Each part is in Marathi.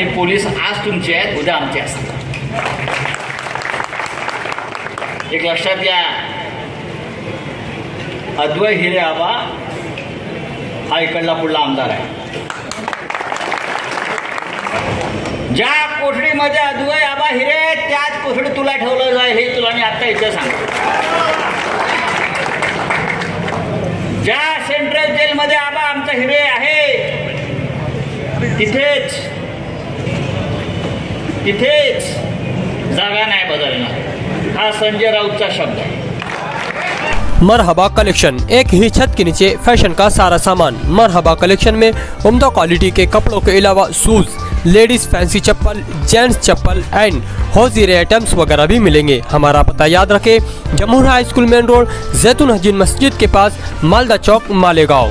आणि पोलीस आज तुमचे आहेत उद्या आमचे असतात एक लक्षात घ्या अद्वय हिरे आबा हा इकडला पुढला आमदार आहे. ज्या कोठडीमध्ये अद्वय आबा हिरे त्याच कोठडीत तुला ठेवलं जाईल हे तुला मी आत्ता इथे सांगतो. ज्या सेंट्रल जेलमध्ये आबा आमचा हिरे आहे तिथेच तिथेच जागा नाही बदलणार. हा संजय राऊतचा शब्द आहे. मरहबा कलेक्शन, एक ही छत के नीचे फ़ैशन का सारा सामान? मरहबा कलेक्शन में उम्दा क्वालिटी के कपड़ों के अलावा शूज़ लेडीज़ फैंसी चप्पल जेंट्स चप्पल एंड हौजीरे आइटम्स वगैरह भी मिलेंगे। हमारा पता याद रखें Jamhoor high school main road Zaitoon हजीन मस्जिद के पास, मालदा चौक, मालेगांव।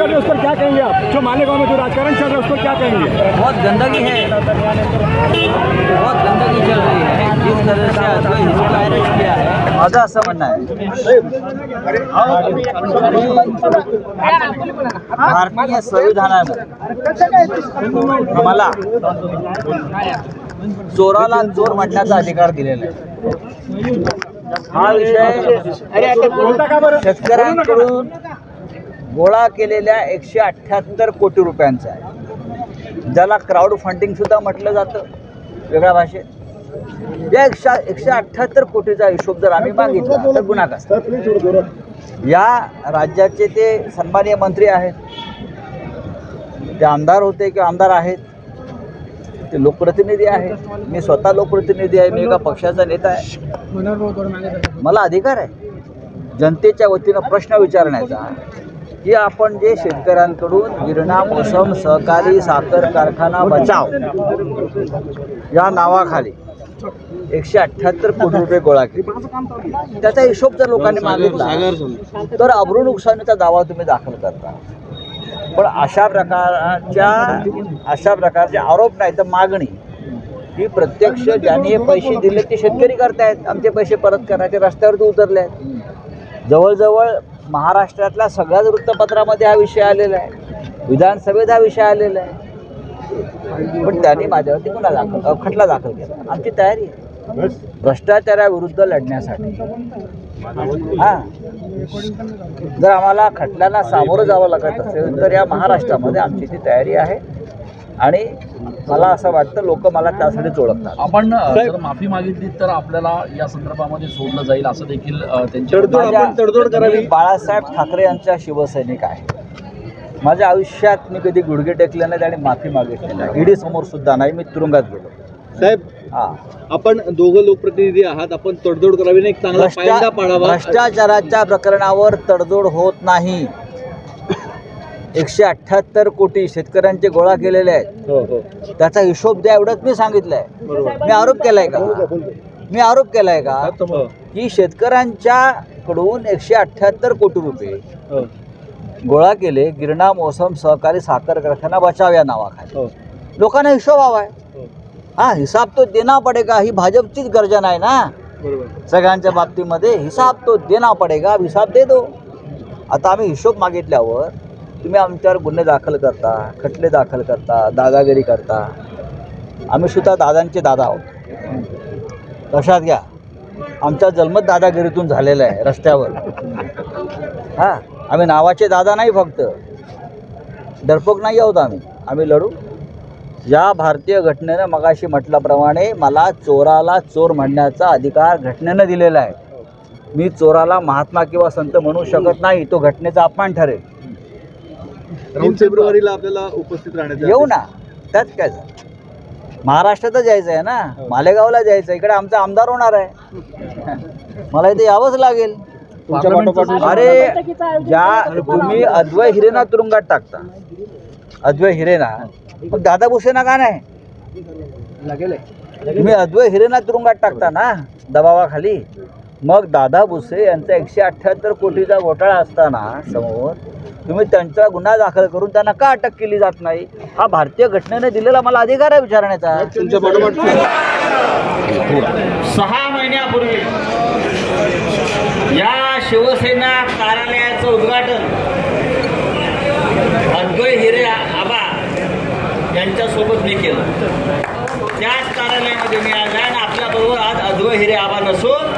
चल रही है उस पर क्या कहेंगे आप? जो मालेगांव में जो राजकारण चल रहा है उस पर क्या कहेंगे? बहुत गंदगी है। बहुत गंदगी चल रही है। जिस तरह से हिजबुल अरेस्ट किया है? माझं असं म्हणणं आहे भारतीय संविधानानं आम्हाला चोराला चोर म्हणण्याचा अधिकार दिलेला आहे. हा विषय शेतकऱ्यांकडून गोळा केलेल्या एकशे अठ्ठ्याहत्तर कोटी रुपयांचा आहे. ज्याला क्राऊड फंडिंग सुद्धा म्हटलं जातं. वेगळ्या भाषेत. या एकशे एकशे अठ्ठ्याहत्तर कोटीचा हिशोब जर आम्ही मागितला तर गुन्हा कसा या राज्याचे ते सन्माननीय मंत्री आहेत. ते आमदार होते किंवा आमदार आहेत. ते लोकप्रतिनिधी आहेत. मी स्वतः लोकप्रतिनिधी आहे. मी एका पक्षाचा नेता आहे. मला अधिकार आहे. जनतेच्या वतीनं प्रश्न विचारण्याचा. की आपण जे शेतकऱ्यांकडून गिरणा मोसम सहकारी साखर कारखाना बचाव या नावाखाली एकशे अठ्ठ्याहत्तर कोटी रुपये गोळा केले. त्याचा हिशोब जर लोकांनी मागितला तर अब्रू नुकसानीचा दावा तुम्ही दाखल करता. पण अशा प्रकारच्या अशा प्रकारचे आरोप नाही तर मागणी. ही प्रत्यक्ष ज्यांनी हे पैसे दिले ते शेतकरी करतायत. आमचे पैसे परत करायचे रस्त्यावरती उतरले आहेत जवळजवळ महाराष्ट्रातल्या सगळ्याच वृत्तपत्रामध्ये हा विषय आलेला आहे. विधानसभेत हा विषय आलेला आहे. पण त्यांनी माझ्यावरती गुन्हा दाखल खटला दाखल केला. आमची तयारी आहे. भ्रष्टाचाराविरुद्ध लढण्यासाठी. हां. जर आम्हाला खटल्याला सामोरं जावं लागत असेल तर या महाराष्ट्रामध्ये आमची ती तयारी आहे. आणि मला असं वाटतं लोक मला त्यासाठीच ओळखतात आपण जर माफी मागितली तर आपल्याला या संदर्भामध्ये सोडलं जाईल असं देखील त्यांच्या बाळासाहेब ठाकरे यांचा शिवसैनिक आहे. माझ्या आयुष्यात मी कधी गुडघे टेकले नाहीत आणि माफी मागितली नाही. ईडी समोर सुद्धा नाही मी तुरुंगात गेलो. साहेब हा. आपण दोघं लोकप्रतिनिधी आहात आपण तडजोड करावी नाही एक चांगला भ्रष्टाचाराच्या प्रकरणावर तडजोड होत नाही. एकशे अठ्ठ्याहत्तर कोटी शेतकऱ्यांचे गोळा केलेले आहेत. हो हो. त्याचा हिशोब द्या एवढंच मी सांगितलंय. मी आरोप केलाय का? मी आरोप केलाय का? हो, की शेतकऱ्यांच्या कडून एकशे अठ्ठ्याहत्तर कोटी रुपये हो, गोळा केले गिरणा मोसम सहकारी साखर कारखाना बचाव या नावाखाली. लोकांना हिशोब हवाय. हा. हिसाब तो देना पडेगा ही भाजपचीच गर्जन आहे ना? सगळ्यांच्या बाबतीमध्ये हिसाब तो देना पडेगा हिसाब दे दो आता आम्ही हिशोब मागितल्यावर तुम्ही आमच्यावर गुन्हे दाखल करता खटले दाखल करता दादागिरी करता. आम्ही सुद्धा दादांचे दादा आहोत. लक्षात घ्या. आमचा जन्मच दादागिरीतून झालेला आहे रस्त्यावर. हां आम्ही नावाचे दादा नाही फक्त. डरपोक नाही आहोत आम्ही. आम्ही लढू. या भारतीय घटनेनं मगाशी म्हटल्याप्रमाणे मला चोराला चोर म्हणण्याचा अधिकार घटनेनं दिलेला आहे. मी चोराला महात्मा किंवा संत म्हणू शकत नाही. तो घटनेचा अपमान ठरेल. तीन फेब्रुवारीला आपल्याला उपस्थित राहण्याचं येऊ ना. त्यात काय झालं? महाराष्ट्रातच जायचं आहे ना मालेगावला जायचं आहे. इकडे आमचा आमदार होणार आहे. मला इथे यावंच लागेल. अरे ज्या तुम्ही अद्वय हिरेना तुरुंगात टाकता. अद्वय हिरेना? मग दादा भुसेना का नाही? तुम्ही अद्वय हिरेना तुरुंगात टाकता ना? दबावाखाली? मग दादा भुसे यांचा एकशे अठ्ठ्याहत्तर कोटीचा घोटाळा असताना समोर तुम्ही त्यांचा गुन्हा दाखल करून त्यांना का अटक केली जात नाही? हा भारतीय घटनेने दिलेला मला अधिकार आहे विचारण्याचा. तुमच्या सहा महिन्यापूर्वी या शिवसेना कार्यालयाचं उद्घाटन अद्वै हिरे आबा यांच्यासोबत मी केलं. त्याच कार्यालयामध्ये मी आज आहे आणि आपल्याबरोबर आज अद्वै हिरे आबा नसून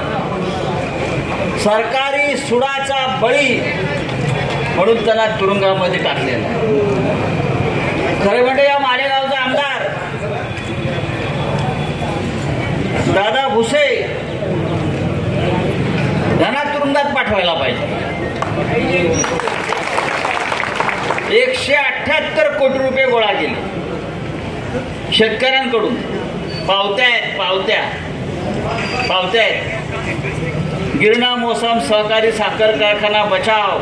सरकारी सुडाचा बळी म्हणून त्याला तुरुंगामध्ये टाकलेला खरे खरं म्हणजे या मालेगावचा आमदार दादा भुसे यांना तुरुंगात पाठवायला पाहिजे. एकशे अठ्ठ्याहत्तर कोटी रुपये गोळा केले. शेतकऱ्यांकडून. पावत्या आहेत पावत्या. पावत्या आहेत. गिरणा मोसम सहकारी साखर कारखाना बचाव.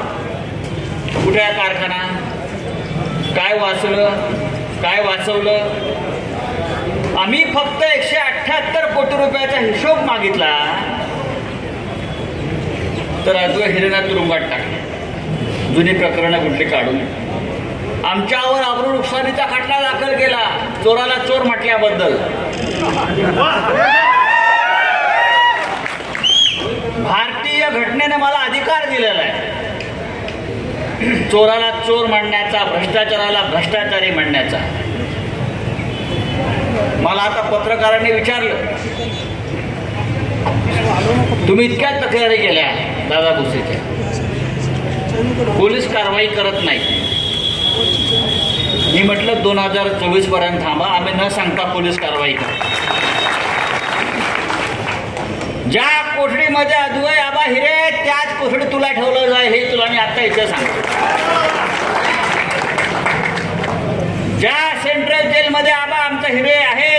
कुठे आहे कारखाना? काय वाचलं काय वाचवलं? आम्ही फक्त एकशे अठ्ठ्याहत्तर कोटी रुपयाचा हिशोब मागितला. तर अजून हिरणा तुरुंगात टाकले. जुनी प्रकरणं कुठली काढून आमच्यावर अब्रू नुकसानीचा खटला दाखल केला. चोराला चोर म्हटल्याबद्दल भारतीय घटनेने मला अधिकार दिलेला आहे चोराला चोर म्हणण्याचा भ्रष्टाचाराला भ्रष्टाचारी म्हणण्याचा. मला आता पत्रकारांनी विचारलं तुम्ही इतक्या तक्रारी केल्या दादा भुसेच्या. पोलीस कारवाई करत नाही मी म्हटलं दोन हजार चोवीसपर्यंत थांबा आम्ही न सांगता पोलीस कारवाई करू. ज्या कोठडीमध्ये अद्वय आबा हिरे त्या कोठडी तुला ठेवलं जाईल हे तुला मी आता इथं सांगतो. ज्या सेंट्रल जेलमध्ये आबा आमचा हिरे आहे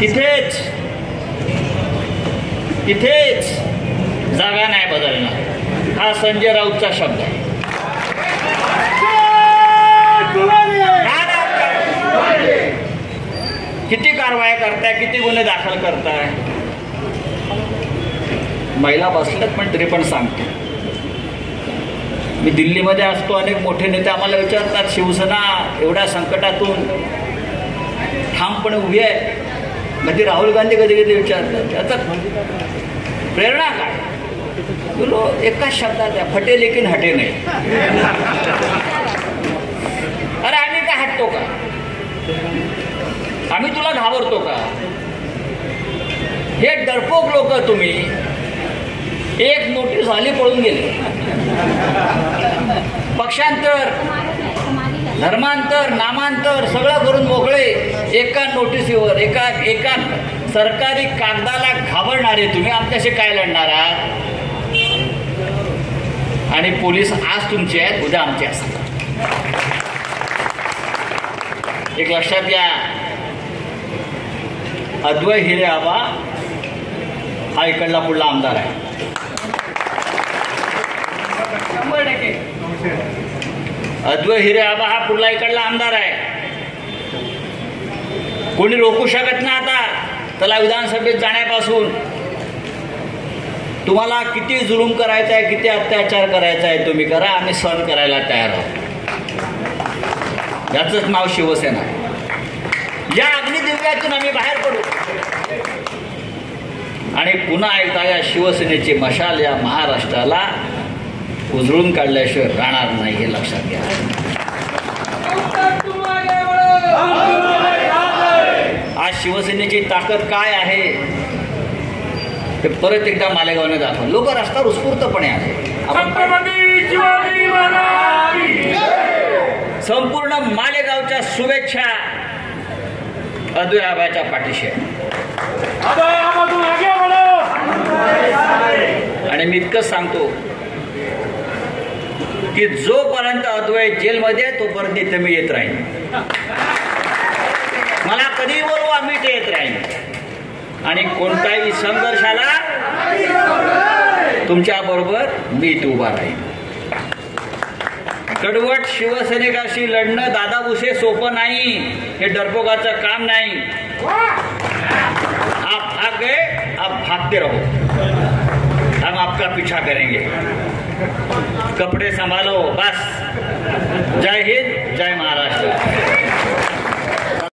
तिथेच तिथेच जागा नाही बदलणार. हा संजय राऊतचा शब्द आहे. किती कारवाया करताय किती गुन्हे दाखल करताय? महिला बसल्यात पण तरी पण सांगते. मी दिल्लीमध्ये असतो अनेक मोठे नेते आम्हाला विचारतात शिवसेना एवढ्या संकटातून ठामपणे उभी आहे. म्हणजे राहुल गांधी कधी कधी विचारतात त्याचा प्रेरणा काय? तुलो एकाच शब्दात आहे फटे लेकिन हटे नाही. अरे आम्ही काय हटतो का? आम्ही तुला घाबरतो का? हे डरपोक लोक तुम्ही एक नोटीस आली पळून गेली. पक्षांतर धर्मांतर नामांतर सगळं करून मोकळे एका नोटिसीवर एका एका सरकारी कागदाला घाबरणारे तुम्ही आमच्याशी काय लढणार आहात? आणि पोलीस आज तुमचे आहेत उद्या आमचे असतात एक लक्षात घ्या. अद्वय हिरे आबा हा इकडला पुढला आमदार आहे. शंभर टक्के. अद्वै हिरे आबा हा पुढला इकडला आमदार आहे. कोणी रोखू शकत ना आता. त्याला विधानसभेत जाण्यापासून. तुम्हाला किती जुलूम करायचा आहे किती अत्याचार करायचा आहे तुम्ही करा. आम्ही सहन करायला तयार आहोत. याचंच नाव शिवसेना. या अग्निदिव्यातून आम्ही बाहेर पडू. आणि पुन्हा एकदा या शिवसेनेची मशाल या महाराष्ट्राला उजळून काढल्याशिवाय राहणार नाही हे लक्षात घ्या. आज शिवसेनेची ताकद काय आहे? ते परत एकदा मालेगावने दाखव. लोक रस्त्यावर उत्स्फूर्तपणे आले संपूर्ण मालेगावच्या शुभेच्छा अद्वै आबाच्या पाठीशी आहे आणि मी इतकंच सांगतो की जोपर्यंत अद्वैत जेलमध्ये तोपर्यंत इथं मी येत राहीन. मला कधी बोलू आम्ही ते येत राहीन. आणि कोणताही संघर्षाला तुमच्या बरोबर मी इथे उभा राहीन. कडवट शिवसैनिकाशी लढणं दादा भुसे सोपं नाही. हे डरपोकाचं काम नाही. गए आप भागते रहो। हम आपका पीछा करेंगे। कपड़े संभालो, बस। जय हिंद, जय महाराष्ट्र।